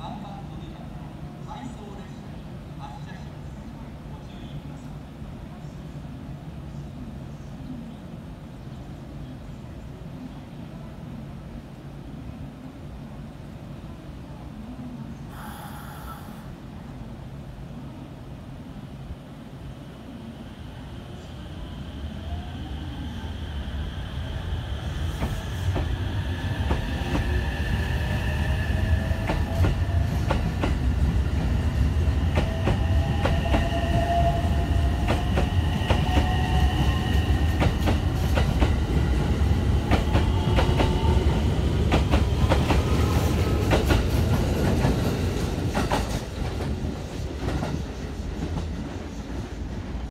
마음